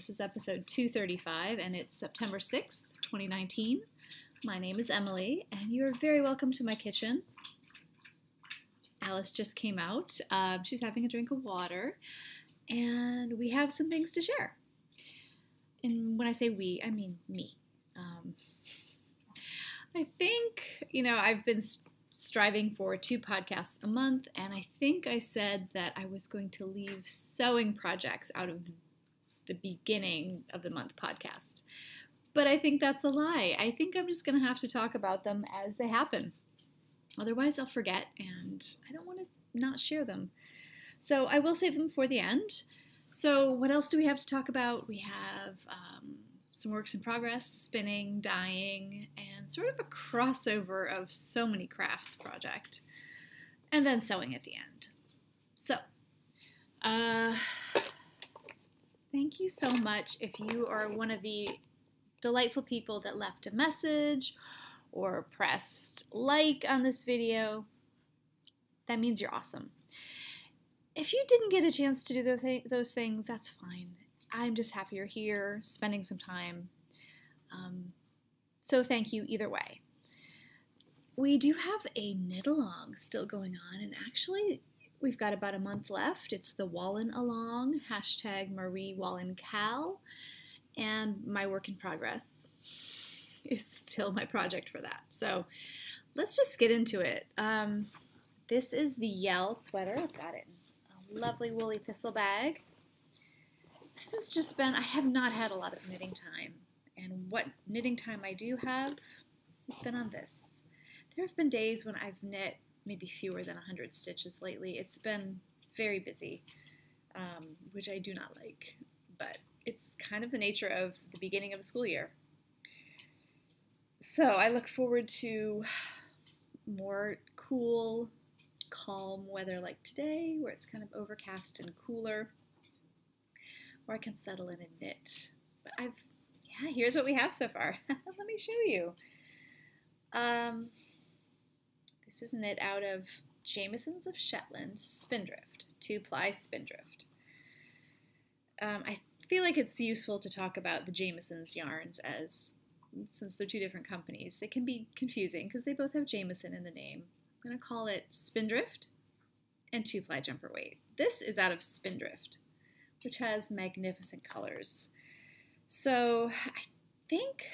This is episode 235 and it's September 6th, 2019. My name is Emily and you're very welcome to my kitchen. Alice just came out. Uh, she's having a drink of water and we have some things to share. And when I say we, I mean me. Um, I think, you know, I've been striving for two podcasts a month, and I think I said that I was going to leave sewing projects out of the beginning of the month podcast. But I think that's a lie. I think I'm just going to have to talk about them as they happen. Otherwise, I'll forget, and I don't want to not share them. So I will save them for the end. So, what else do we have to talk about? We have um, some works in progress, spinning, dyeing, and sort of a crossover of so many crafts project, and then sewing at the end. So, uh, thank you so much if you are one of the delightful people that left a message or pressed like on this video. That means you're awesome. If you didn't get a chance to do those things, that's fine. I'm just happy you're here, spending some time. Um, so thank you either way. We do have a knit along still going on, and actually, we've got about a month left. It's the Wallin along, hashtag Marie Wallin Cal, and my work in progress is still my project for that. So let's just get into it. Um, this is the Yell sweater. I've got it in a lovely woolly thistle bag this has just been, I have not had a lot of knitting time. And what knitting time I do have has been on this. There have been days when I've knit maybe fewer than 100 stitches lately. It's been very busy, um, which I do not like, but it's kind of the nature of the beginning of the school year. So I look forward to more cool, calm weather like today, where it's kind of overcast and cooler where I can settle in and knit. But I've, yeah, here's what we have so far. Let me show you. Um, this is knit out of Jamieson's of Shetland Spindrift, two-ply Spindrift. Um, I feel like it's useful to talk about the Jamieson's yarns as, since they're two different companies, they can be confusing because they both have Jamieson in the name. I'm going to call it Spindrift and two-ply jumper weight. This is out of Spindrift which has magnificent colors. So I think,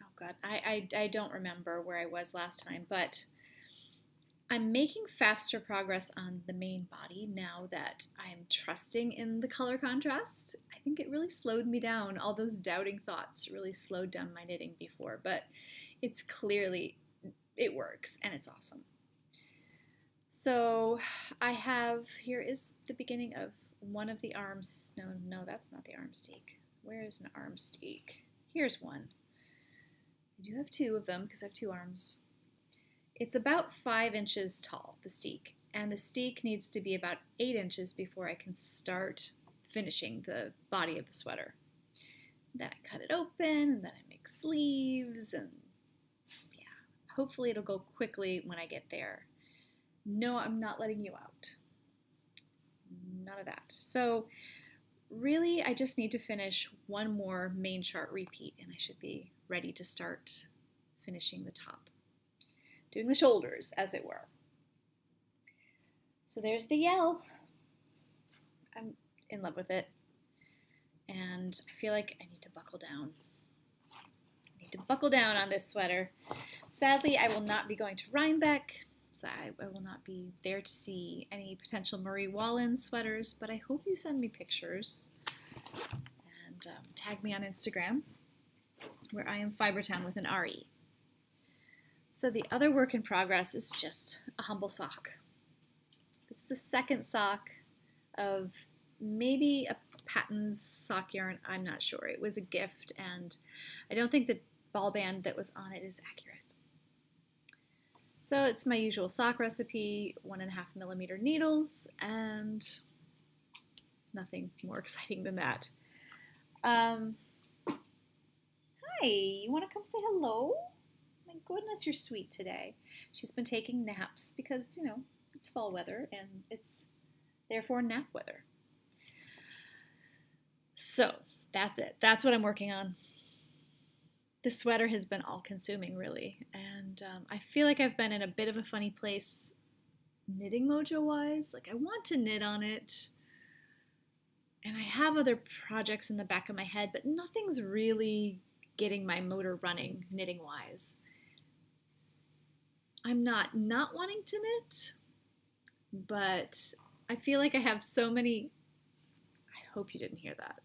oh God, I, I, I don't remember where I was last time, but I'm making faster progress on the main body now that I'm trusting in the color contrast. I think it really slowed me down. All those doubting thoughts really slowed down my knitting before, but it's clearly, it works and it's awesome. So I have, here is the beginning of one of the arms, no, no, that's not the arm steek. Where is an arm steek? Here's one. I do have two of them because I have two arms. It's about five inches tall, the steek, and the steek needs to be about eight inches before I can start finishing the body of the sweater. Then I cut it open, and then I make sleeves, and yeah, hopefully it'll go quickly when I get there. No, I'm not letting you out none of that. So really, I just need to finish one more main chart repeat and I should be ready to start finishing the top. Doing the shoulders, as it were. So there's the yell. I'm in love with it. And I feel like I need to buckle down. I need to buckle down on this sweater. Sadly, I will not be going to Rhinebeck I, I, will not be there to see any potential Marie Wallin sweaters, but I hope you send me pictures and um, tag me on Instagram, where I am Fibretown with an RE. So the other work in progress is just a humble sock. This is the second sock of maybe a Patons sock yarn. I'm not sure. It was a gift, and I don't think the ball band that was on it is accurate. So it's my usual sock recipe, one and a half millimeter needles, and nothing more exciting than that. Um, hi, you want to come say hello? My goodness, you're sweet today. She's been taking naps because, you know, it's fall weather and it's therefore nap weather. So that's it. That's what I'm working on. This sweater has been all consuming, really. And um, I feel like I've been in a bit of a funny place knitting mojo wise. Like, I want to knit on it. And I have other projects in the back of my head, but nothing's really getting my motor running knitting wise. I'm not not wanting to knit, but I feel like I have so many. I hope you didn't hear that.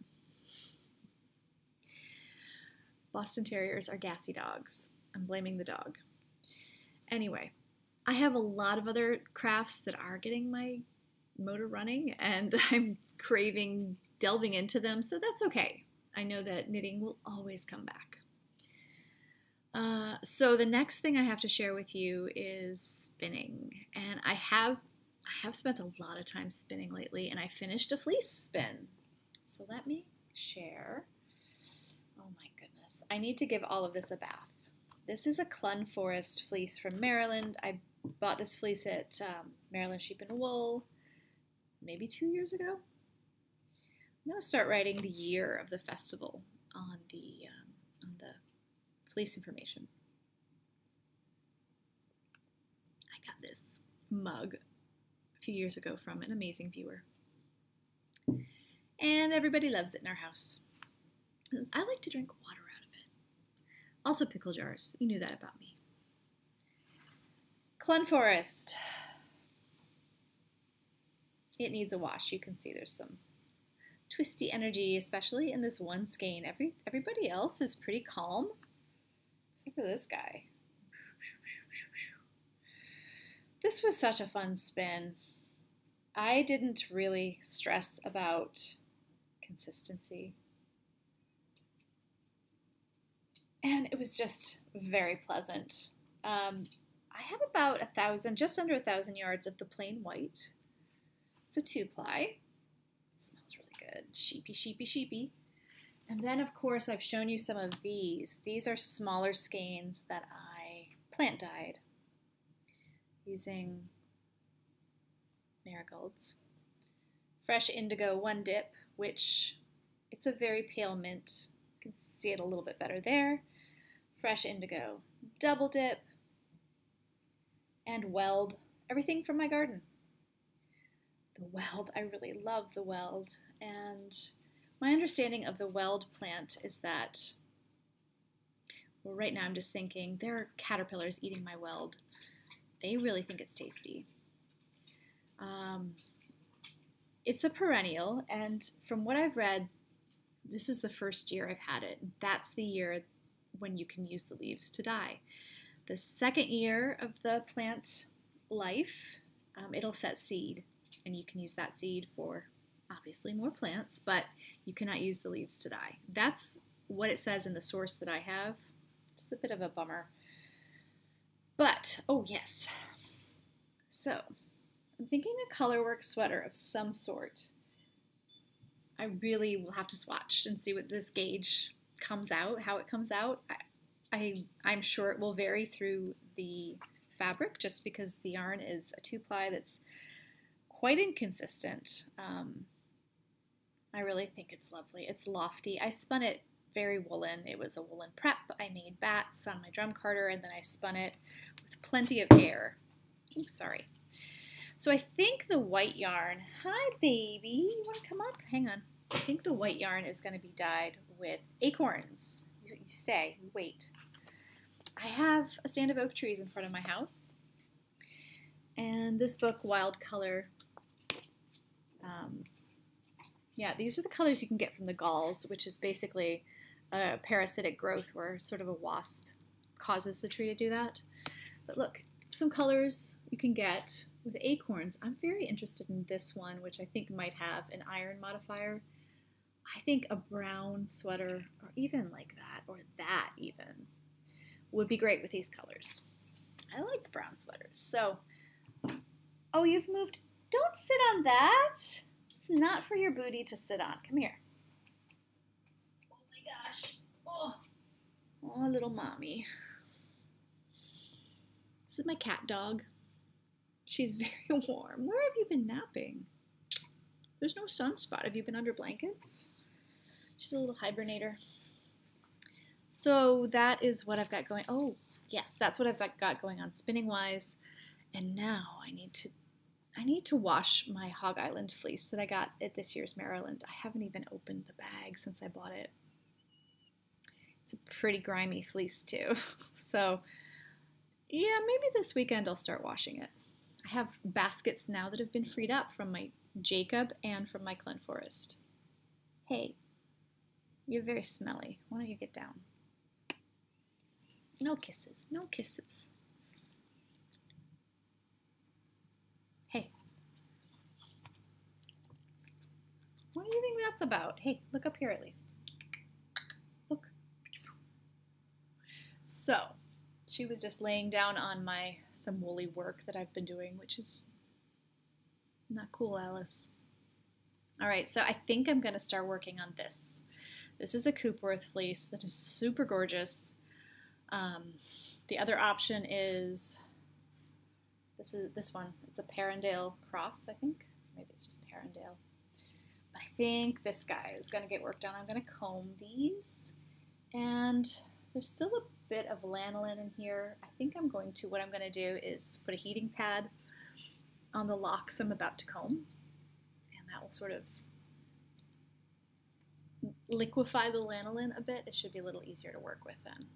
Boston Terriers are gassy dogs. I'm blaming the dog. Anyway, I have a lot of other crafts that are getting my motor running, and I'm craving delving into them, so that's okay. I know that knitting will always come back. Uh, so the next thing I have to share with you is spinning, and I have I have spent a lot of time spinning lately, and I finished a fleece spin. So let me share. Oh my goodness, I need to give all of this a bath. This is a Clun Forest fleece from Maryland. I bought this fleece at um, Maryland Sheep and Wool maybe two years ago. I'm going to start writing the year of the festival on the on the fleece information. I got this mug a few years ago from an amazing viewer. And everybody loves it in our house. I like to drink water out of it. Also pickle jars. You knew that about me. Clun Forest. It needs a wash. You can see there's some twisty energy, especially in this one skein. Every everybody else is pretty calm, except for this guy. This was such a fun spin. I didn't really stress about consistency. And it was just very pleasant. Um, I have about a thousand, just under a thousand yards of the plain white. It's a two ply It smells really good. Sheepy, sheepy, sheepy. And then, of course, I've shown you some of these. These are smaller skeins that I plant dyed using marigolds. Fresh indigo one dip, which it's a very pale mint. You can see it a little bit better there. Fresh indigo double dip and weld, everything from my garden the weld. I really love the weld. And my understanding of the weld plant is that, well, right now I'm just thinking there are caterpillars eating my weld. They really think it's tasty. Um, it's a perennial, and from what I've read, this is the first year I've had it. That's the year when you can use the leaves to dye. The second year of the plant life, um, it'll set seed and you can use that seed for obviously more plants, but you cannot use the leaves to dye. That's what it says in the source that I have. It's a bit of a bummer. But, oh yes. So, I'm thinking a colorwork sweater of some sort. I really will have to swatch and see what this gauge comes out, how it comes out. I, I, I'm sure it will vary through the fabric just because the yarn is a two-ply that's quite inconsistent. Um, I really think it's lovely. It's lofty. I spun it very woolen. It was a woolen prep. I made bats on my drum carder and then I spun it with plenty of air. Oops, sorry. So I think the white yarn, hi baby, you want to come up? Hang on. I think the white yarn is going to be dyed with acorns. You, you stay, you wait. I have a stand of oak trees in front of my house. And this book, Wild Color, um, yeah, these are the colors you can get from the galls, which is basically a parasitic growth where sort of a wasp causes the tree to do that. But look, some colors you can get with acorns. I'm very interested in this one, which I think might have an iron modifier. I think a brown sweater, or even like that, or that even, would be great with these colors. I like brown sweaters. So, oh, you've moved don't sit on that. It's not for your booty to sit on. Come here. Oh my gosh. Oh, oh little mommy. This is my cat dog. She's very warm. Where have you been napping? There's no sunspot. Have you been under blankets? She's a little hibernator. So that is what I've got going. Oh, yes, that's what I've got going on spinning wise. And now I need to I need to wash my Hog Island fleece that I got at this year's Maryland. I haven't even opened the bag since I bought it. It's a pretty grimy fleece too. so yeah, maybe this weekend I'll start washing it. I have baskets now that have been freed up from my Jacob and from my Clun Forest. Hey, you're very smelly. Why don't you get down? No kisses, no kisses. Hey. What do you think that's about? Hey, look up here at least. Look. So, she was just laying down on my some woolly work that I've been doing, which is not cool, Alice. All right, so I think I'm going to start working on this. This is a Coopworth fleece that is super gorgeous. Um, the other option is this is this one. It's a Perendale cross, I think. Maybe it's just Perendale. Think this guy is going to get worked on. I'm going to comb these. And there's still a bit of lanolin in here. I think I'm going to, what I'm going to do is put a heating pad on the locks I'm about to comb. And that will sort of liquefy the lanolin a bit. It should be a little easier to work with then.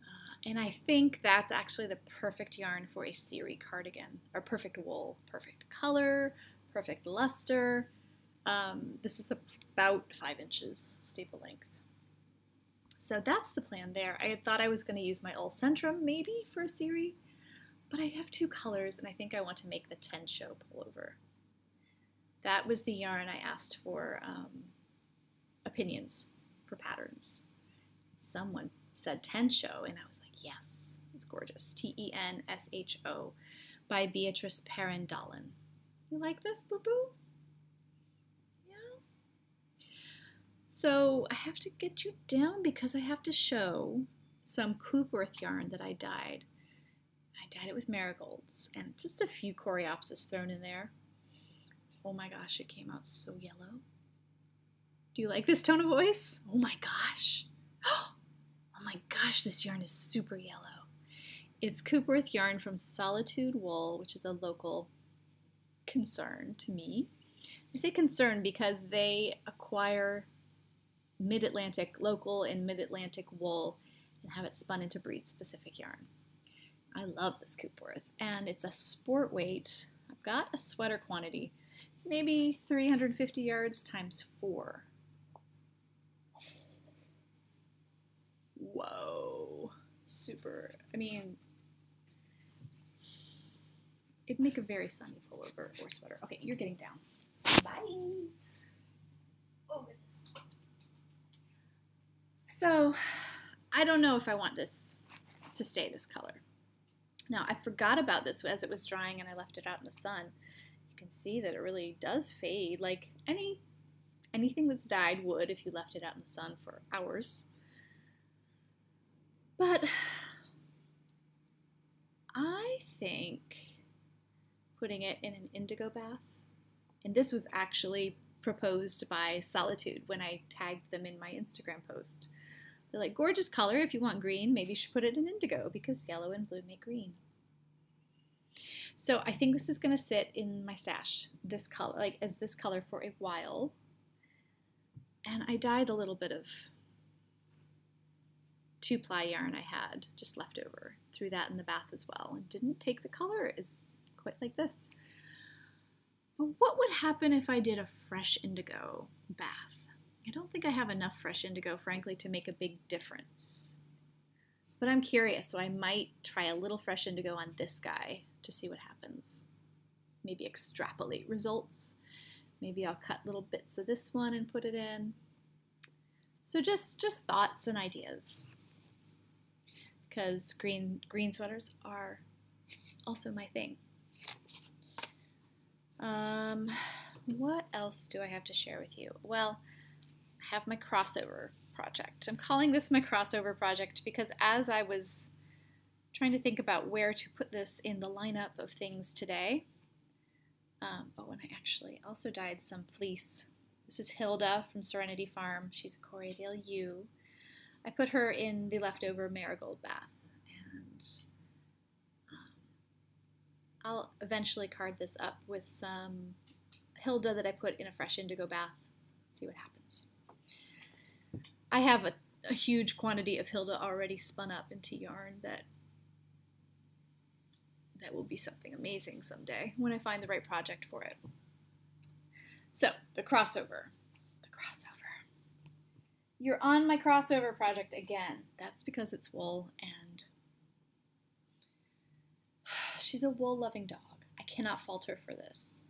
Uh, and I think that's actually the perfect yarn for a Siri cardigan, or perfect wool, perfect color, perfect luster. Um, this is about five inches staple length. So that's the plan there. I had thought I was going to use my old Centrum maybe for a Siri, but I have two colors and I think I want to make the Tensho pullover. That was the yarn I asked for um, opinions for patterns. Someone said Tensho and I was like, yes, it's gorgeous. T-E-N-S-H-O by Beatrice Perron Dahlen. You like this, boo-boo? So I have to get you down because I have to show some Coopworth yarn that I dyed. I dyed it with marigolds and just a few coreopsis thrown in there. Oh my gosh, it came out so yellow. Do you like this tone of voice? Oh my gosh. Oh my gosh, this yarn is super yellow. It's Coopworth yarn from Solitude Wool, which is a local concern to me. I say concern because they acquire mid Atlantic local and mid Atlantic wool and have it spun into breed specific yarn. I love this Coopworth, and it's a sport weight. I've got a sweater quantity. It's maybe 350 yards times four. Whoa, super. I mean, it'd make a very sunny pullover or sweater. Okay, you're getting down. Bye. Oh, so I don't know if I want this to stay this color. Now I forgot about this as it was drying and I left it out in the sun. You can see that it really does fade like any anything that's dyed would if you left it out in the sun for hours. But I think putting it in an indigo bath, and this was actually proposed by Solitude when I tagged them in my Instagram post. Like, gorgeous color. If you want green, maybe you should put it in indigo because yellow and blue make green. So I think this is going to sit in my stash, this color, like as this color for a while. And I dyed a little bit of two ply yarn I had just left over. Threw that in the bath as well and didn't take the color is quite like this. But what would happen if I did a fresh indigo bath? I don't think I have enough fresh indigo, frankly, to make a big difference. But I'm curious, so I might try a little fresh indigo on this guy to see what happens. Maybe extrapolate results. Maybe I'll cut little bits of this one and put it in. So just just thoughts and ideas. Because green green sweaters are also my thing. Um, what else do I have to share with you? Well, have my crossover project. I'm calling this my crossover project because as I was trying to think about where to put this in the lineup of things today, um, oh, and I actually also dyed some fleece This is Hilda from Serenity Farm. She's a Corriedale ewe. I put her in the leftover marigold bath, and um, I'll eventually card this up with some Hilda that I put in a fresh indigo bath. See what happens. I have a, a huge quantity of Hilda already spun up into yarn that that will be something amazing someday when I find the right project for it. So, the crossover. The crossover. You're on my crossover project again. That's because it's wool and she's a wool loving dog. I cannot fault her for this.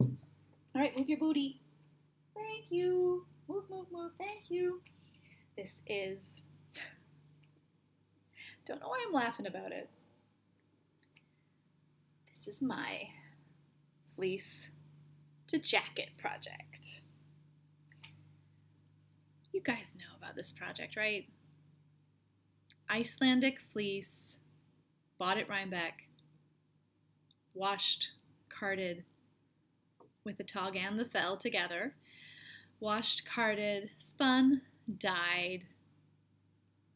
All right, move your booty. Thank you. Move, move, move. Thank you. This is. Don't know why I'm laughing about it. This is my fleece to jacket project. You guys know about this project, right? Icelandic fleece, bought at Rhinebeck, washed, carded with the tog and the thel together, washed, carded, spun, dyed,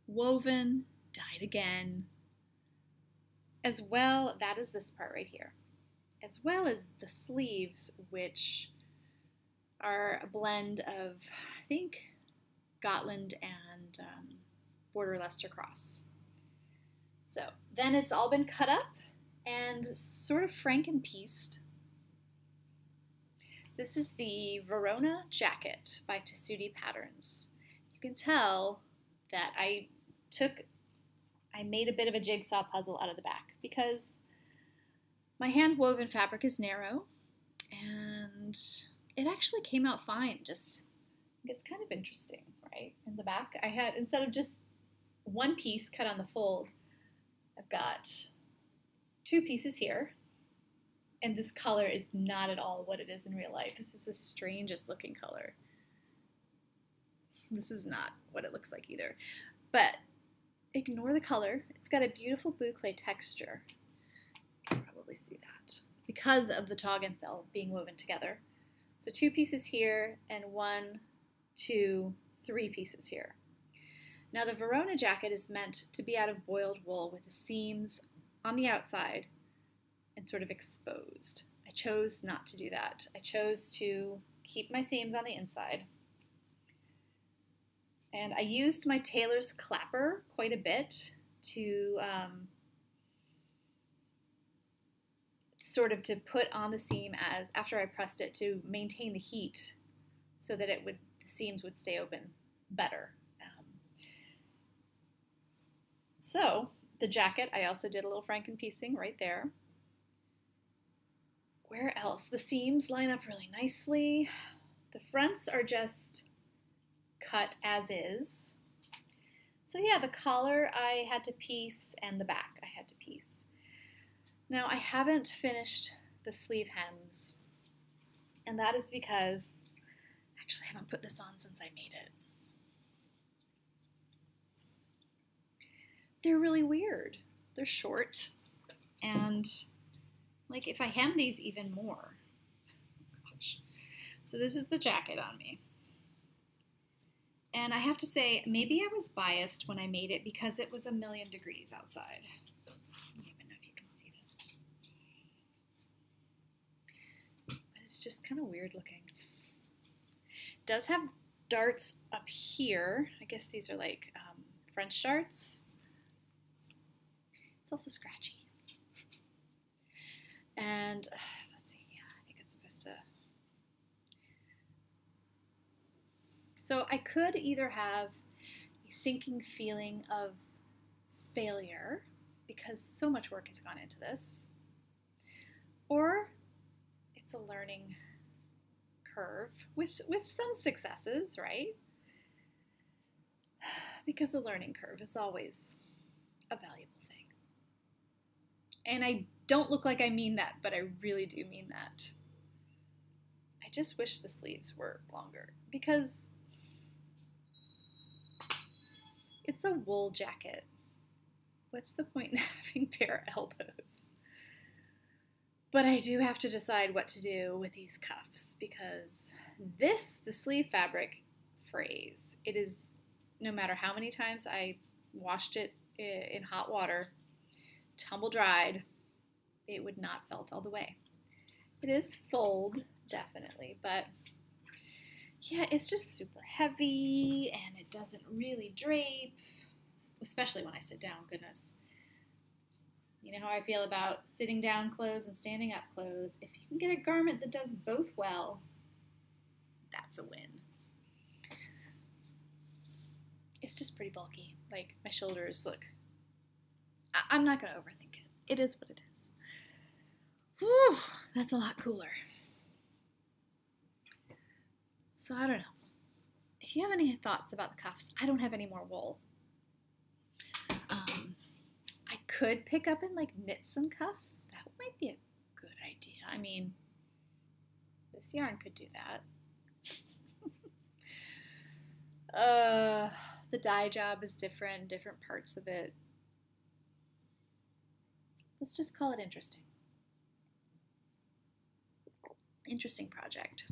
woven, dyed again, as well, that is this part right here as well as the sleeves, which are a blend of, I think, Gotland and um, Border Leicester Cross. So then it's all been cut up and sort of franken-pieced. This is the Verona jacket by Tessuti Patterns. You can tell that I took, I made a bit of a jigsaw puzzle out of the back because my hand woven fabric is narrow and it actually came out fine. Just, it's kind of interesting, right? In the back, I had, instead of just one piece cut on the fold, I've got two pieces here. And this color is not at all what it is in real life. This is the strangest looking color. This is not what it looks like either. But ignore the color. It's got a beautiful boucle texture You can probably see that because of the tog and thel being woven together. So two pieces here and one, two, three pieces here. Now the Verona jacket is meant to be out of boiled wool with the seams on the outside and sort of exposed. I chose not to do that. I chose to keep my seams on the inside. And I used my tailor's clapper quite a bit to um, sort of to put on the seam as after I pressed it to maintain the heat so that it would the seams would stay open better. Um, so the jacket, I also did a little franken piecing right there. Where else? The seams line up really nicely. The fronts are just cut as is. So yeah, the collar I had to piece and the back I had to piece. Now I haven't finished the sleeve hems, and that is because I actually I haven't put this on since I made it. They're really weird. They're short, and like if I hem these even more, gosh. So this is the jacket on me. And I have to say, maybe I was biased when I made it because it was a million degrees outside. I don't even know if you can see this. But it's just kind of weird looking. It does have darts up here. I guess these are like um, French darts. It's also scratchy. And let's see, yeah, I think it's supposed to. So I could either have a sinking feeling of failure because so much work has gone into this, or it's a learning curve with, with some successes, right? Because a learning curve is always a valuable thing. And I don't look like I mean that, but I really do mean that. I just wish the sleeves were longer because it's a wool jacket. What's the point in having bare elbows? But I do have to decide what to do with these cuffs because this, the sleeve fabric, frays. It is, no matter how many times I washed it in hot water, tumble dried, it would not felt all the way. It is fulled, definitely, but yeah, it's just super heavy and it doesn't really drape, especially when I sit down, goodness. You know how I feel about sitting down clothes and standing up clothes. If you can get a garment that does both well, that's a win. It's just pretty bulky. Like my shoulders look. I- am not going to overthink it. It is what it is. Whew, that's a lot cooler. So I don't know. If you have any thoughts about the cuffs, I don't have any more wool. Um, I could pick up and like knit some cuffs. That might be a good idea. I mean, this yarn could do that. uh, the dye job is different, different parts of it. Let's just call it interesting. Interesting project.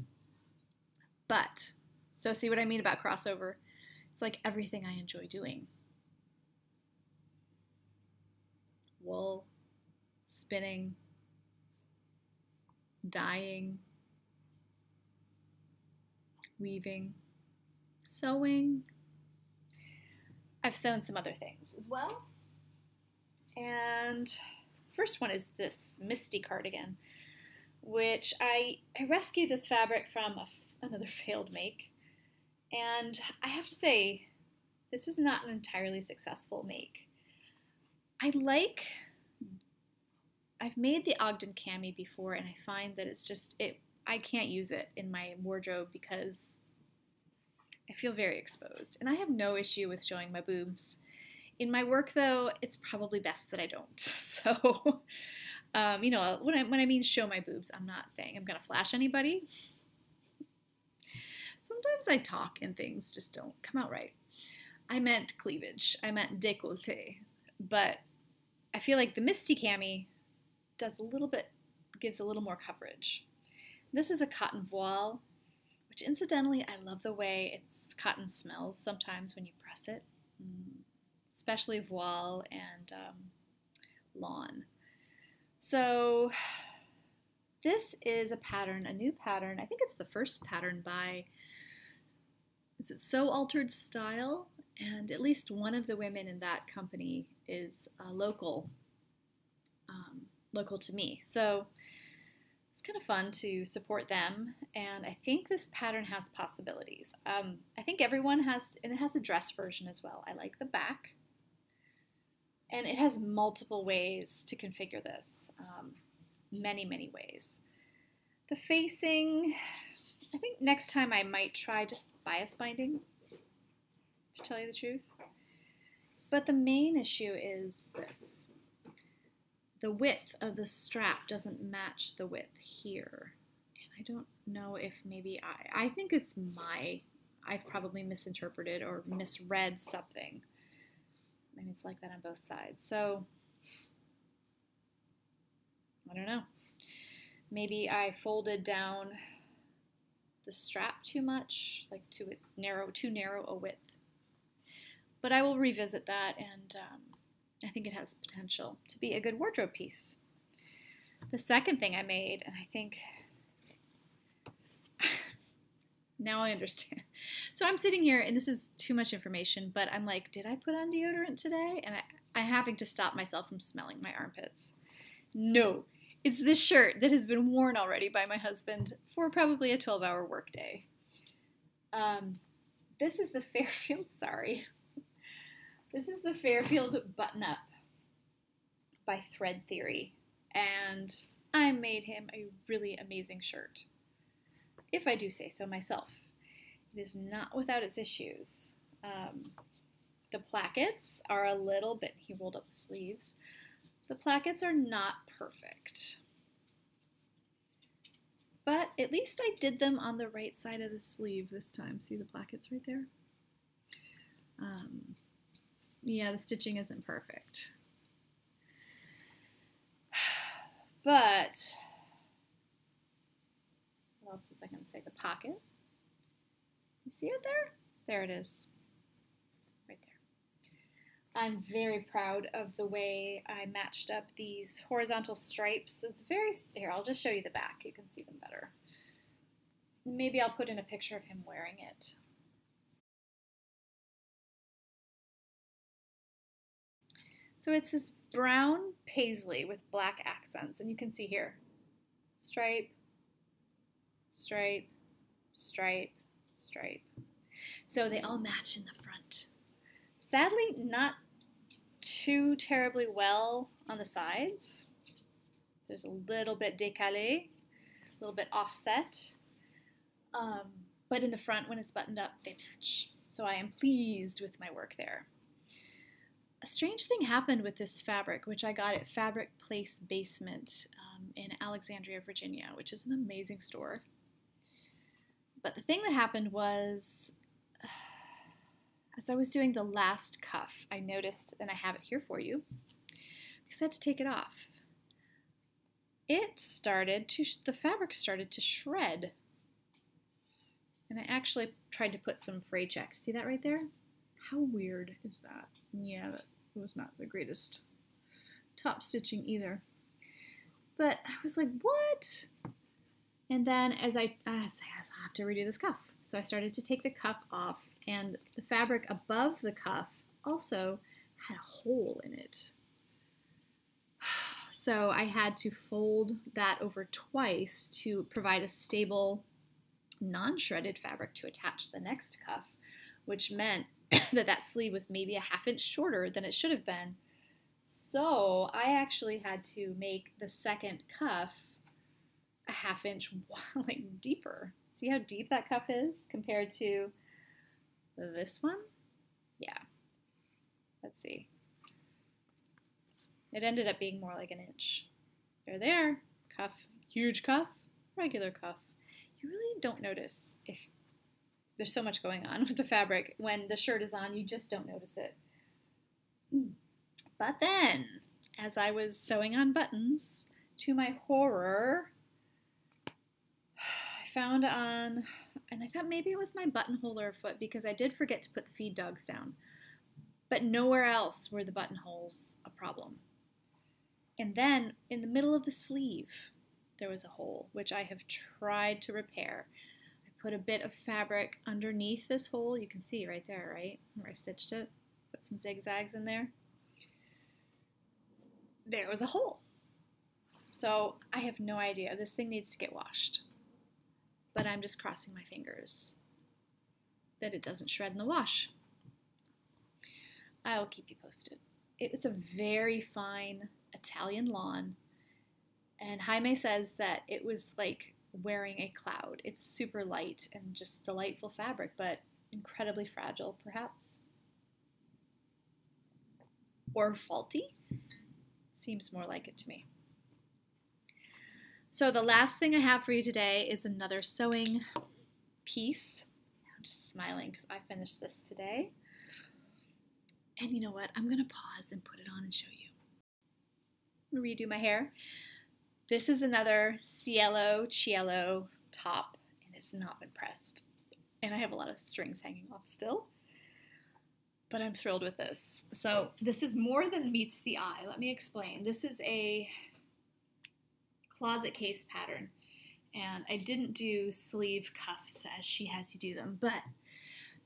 But, so see what I mean about crossover? It's like everything I enjoy doing wool, spinning, dyeing, weaving, sewing. I've sewn some other things as well. And first one is this Misty cardigan, which I, I rescued this fabric from another failed make. And I have to say, this is not an entirely successful make. I like, I've made the Ogden cami before and I find that it's just, it. I can't use it in my wardrobe because I feel very exposed. And I have no issue with showing my boobs. In my work, though, it's probably best that I don't. So, um, you know, when I, when I mean show my boobs, I'm not saying I'm going to flash anybody sometimes I talk and things just don't come out right. I meant cleavage. I meant décolleté. But I feel like the Misty Cami does a little bit, gives a little more coverage. This is a cotton voile, which incidentally, I love the way its cotton smells sometimes when you press it, mm, especially voile and um, lawn. So this is a pattern, a new pattern. I think it's the first pattern by is it So Altered Style? And at least one of the women in that company is uh, local, um, local to me. So it's kind of fun to support them. And I think this pattern has possibilities. Um, I think everyone has, and it has a dress version as well. I like the back. And it has multiple ways to configure this, um, many, many ways. The facing, I think next time I might try just bias binding, to tell you the truth. But the main issue is this. The width of the strap doesn't match the width here. And I don't know if maybe I, I think it's my, I've probably misinterpreted or misread something. And it's like that on both sides. So, I don't know. Maybe I folded down the strap too much, like too narrow, too narrow a width. But I will revisit that, and um, I think it has potential to be a good wardrobe piece. The second thing I made, and I think now I understand. So I'm sitting here, and this is too much information, but I'm like, did I put on deodorant today? And I, I'm having to stop myself from smelling my armpits. No, it's this shirt that has been worn already by my husband for probably a 12 hour workday. Um, this is the Fairfield, sorry. This is the Fairfield button up by Thread Theory. And I made him a really amazing shirt. If I do say so myself. It is not without its issues. Um, the plackets are a little bit, he rolled up the sleeves, the plackets are not perfect. But at least I did them on the right side of the sleeve this time. See the plackets right there? Um, yeah, the stitching isn't perfect. But else was I going to say? The pocket. You see it there? There it is. Right there. I'm very proud of the way I matched up these horizontal stripes. It's very, here, I'll just show you the back. You can see them better. Maybe I'll put in a picture of him wearing it. So it's this brown paisley with black accents, and you can see here, stripe, stripe, stripe, stripe. So they all match in the front. Sadly, not too terribly well on the sides. There's a little bit décalé, a little bit offset. Um, but in the front, when it's buttoned up, they match. So I am pleased with my work there. A strange thing happened with this fabric, which I got at Fabric Place Basement um, in Alexandria, Virginia, which is an amazing store. But the thing that happened was, as I was doing the last cuff, I noticed, and I have it here for you, because I had to take it off. It started to, the fabric started to shred. And I actually tried to put some fray check. See that right there? How weird is that? Yeah, that was not the greatest top stitching either. But I was like, what? And then as I, as I have to redo this cuff. So I started to take the cuff off and the fabric above the cuff also had a hole in it. So I had to fold that over twice to provide a stable, non-shredded fabric to attach the next cuff, which meant that that sleeve was maybe a half inch shorter than it should have been. So I actually had to make the second cuff a half inch like deeper. See how deep that cuff is compared to this one? Yeah. Let's see. It ended up being more like an inch. There, there. Cuff, huge cuff, regular cuff. You really don't notice if there's so much going on with the fabric. When the shirt is on, you just don't notice it. But then, as I was sewing on buttons, to my horror, found on, and I thought maybe it was my buttonhole or foot because I did forget to put the feed dogs down. But nowhere else were the buttonholes a problem. And then in the middle of the sleeve, there was a hole, which I have tried to repair I put a bit of fabric underneath this hole. You can see right there, right, where I stitched it. Put some zigzags in there. There was a hole. So I have no idea. This thing needs to get washed. But I'm just crossing my fingers that it doesn't shred in the wash. I'll keep you posted. It's a very fine Italian lawn. And Jaime says that it was like wearing a cloud. It's super light and just delightful fabric, but incredibly fragile, perhaps. Or faulty? Seems more like it to me. So the last thing I have for you today is another sewing piece. I'm just smiling because I finished this today. And you know what? I'm going to pause and put it on and show you. Redo my hair. This is another Cielo Cielo top, and it's not been pressed. And I have a lot of strings hanging off still, but I'm thrilled with this. So this is more than meets the eye. Let me explain. This is a closet case pattern, and I didn't do sleeve cuffs as she has you do them, but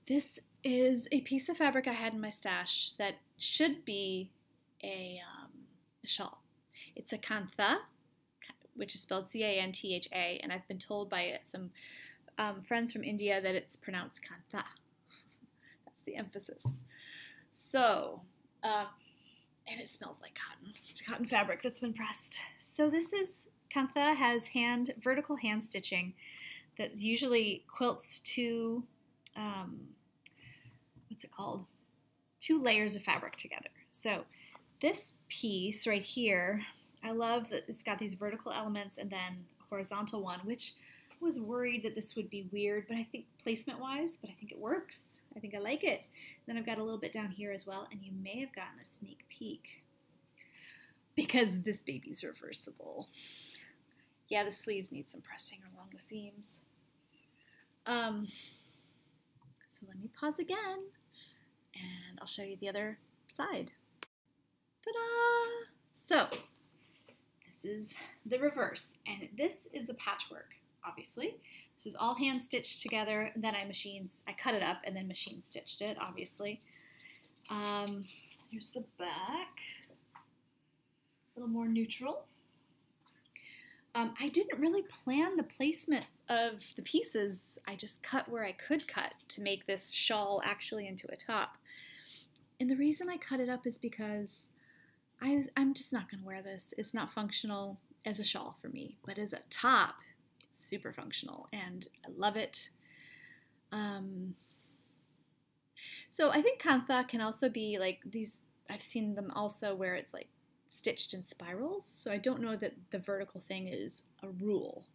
this is a piece of fabric I had in my stash that should be a, um, a shawl. It's a kantha, which is spelled C A N T H A, and I've been told by some um, friends from India that it's pronounced kantha. That's the emphasis. So, uh, and it smells like cotton, cotton fabric that's been pressed. So this is kantha has hand vertical hand stitching that usually quilts two, um, what's it called? Two layers of fabric together. So this piece right here I love that it's got these vertical elements and then horizontal one, which I was worried that this would be weird, but I think placement wise, but I think it works. I think I like it. Then I've got a little bit down here as well, and you may have gotten a sneak peek because this baby's reversible. Yeah, the sleeves need some pressing along the seams. Um, so let me pause again and I'll show you the other side. Ta-da! So this is the reverse and this is a patchwork, obviously. This is all hand stitched together. Then I machines, I cut it up and then machine stitched it, obviously. Um, here's the back, a little more neutral. Um, I didn't really plan the placement of the pieces. I just cut where I could cut to make this shawl actually into a top. And the reason I cut it up is because I, I'm just not going to wear this. It's not functional as a shawl for me, but as a top, it's super functional and I love it. Um, so I think kantha can also be like these, I've seen them also where it's like stitched in spirals. So I don't know that the vertical thing is a rule.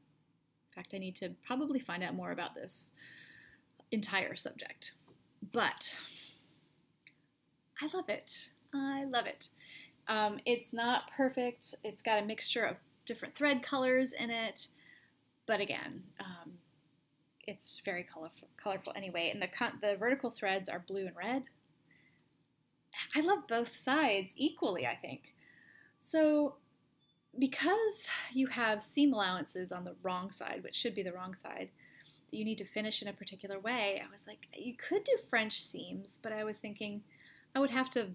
In fact, I need to probably find out more about this entire subject. But I love it. I love it. Um, it's not perfect. It's got a mixture of different thread colors in it. But again, um, it's very colorful, colorful anyway. And the, the vertical threads are blue and red. I love both sides equally, I think. So because you have seam allowances on the wrong side, which should be the wrong side, you need to finish in a particular way, I was like, you could do French seams, but I was thinking I would have to,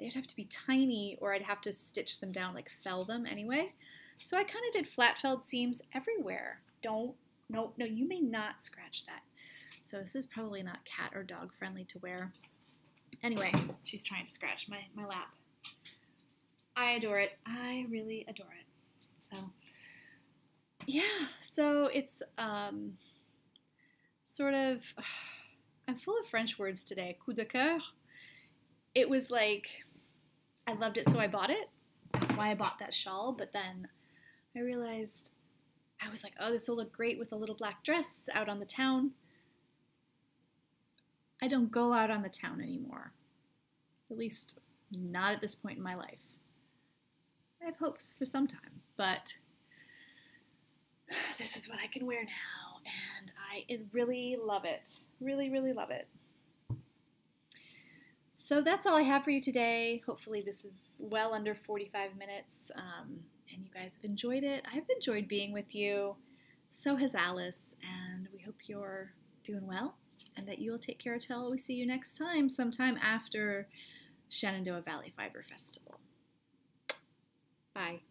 they'd have to be tiny or I'd have to stitch them down, like fell them anyway. So I kind of did flat felled seams everywhere. Don't, no, no, you may not scratch that. So this is probably not cat or dog friendly to wear. Anyway, she's trying to scratch my, my lap. I adore it. I really adore it. So, yeah, so it's um, sort of, I'm full of French words today. Coup de coeur. It was like, I loved it, so I bought it. That's why I bought that shawl. But then I realized, I was like, oh, this will look great with a little black dress out on the town. I don't go out on the town anymore. At least, not at this point in my life. I have hopes for some time, but this is what I can wear now, and I really love it. Really, really love it. So that's all I have for you today. Hopefully, this is well under 45 minutes, um, and you guys have enjoyed it. I've enjoyed being with you. So has Alice, and we hope you're doing well and that you'll take care until we see you next time, sometime after Shenandoah Valley Fiber Festival. Bye.